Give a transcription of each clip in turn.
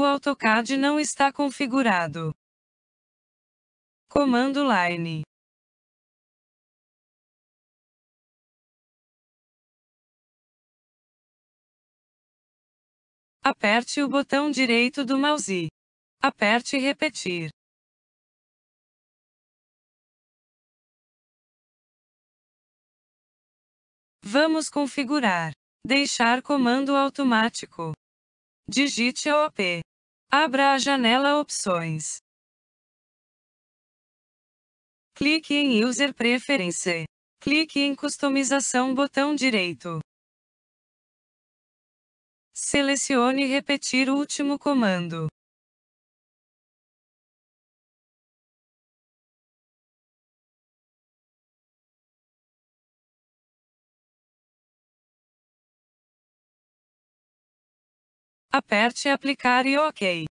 O AutoCAD não está configurado. Comando Line. Aperte o botão direito do mouse. Aperte Repetir. Vamos configurar. Deixar comando automático. Digite OP. Abra a janela Opções. Clique em User Preference. Clique em Customização botão direito. Selecione Repetir o último comando. Aperte Aplicar e OK.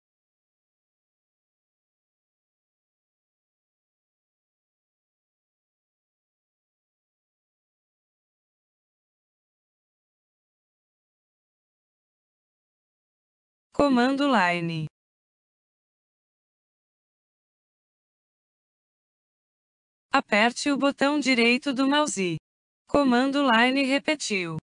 Comando Line. Aperte o botão direito do mouse. Comando Line repetiu.